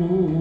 Ooh.